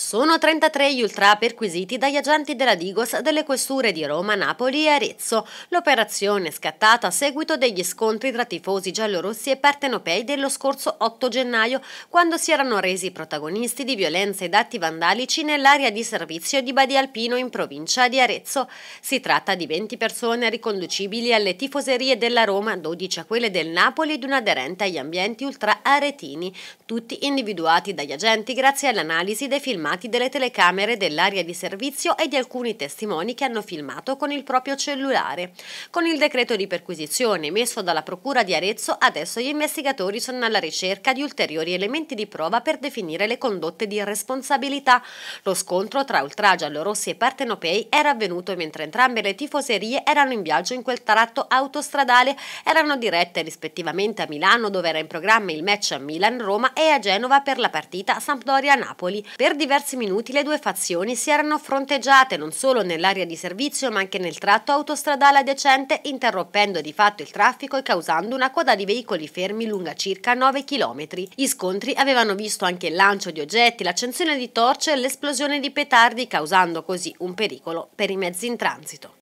Sono 33 gli ultra perquisiti dagli agenti della Digos delle questure di Roma, Napoli e Arezzo. L'operazione è scattata a seguito degli scontri tra tifosi giallorossi e partenopei dello scorso 8 gennaio, quando si erano resi protagonisti di violenze ed atti vandalici nell'area di servizio di Badia Alpino in provincia di Arezzo. Si tratta di 20 persone riconducibili alle tifoserie della Roma, 12 a quelle del Napoli ed un aderente agli ambienti ultra aretini, tutti individuati dagli agenti grazie all'analisi dei filmati filmati delle telecamere dell'area di servizio e di alcuni testimoni che hanno filmato con il proprio cellulare. Con il decreto di perquisizione emesso dalla Procura di Arezzo, adesso gli investigatori sono alla ricerca di ulteriori elementi di prova per definire le condotte di responsabilità. Lo scontro tra ultragia allorossi e partenopei era avvenuto mentre entrambe le tifoserie erano in viaggio in quel tratto autostradale, erano dirette rispettivamente a Milano dove era in programma il match a Milan-Roma e a Genova per la partita Sampdoria-Napoli. Per diversi diversi minuti le due fazioni si erano fronteggiate non solo nell'area di servizio ma anche nel tratto autostradale adiacente, interrompendo di fatto il traffico e causando una coda di veicoli fermi lunga circa 9 km. Gli scontri avevano visto anche il lancio di oggetti, l'accensione di torce e l'esplosione di petardi, causando così un pericolo per i mezzi in transito.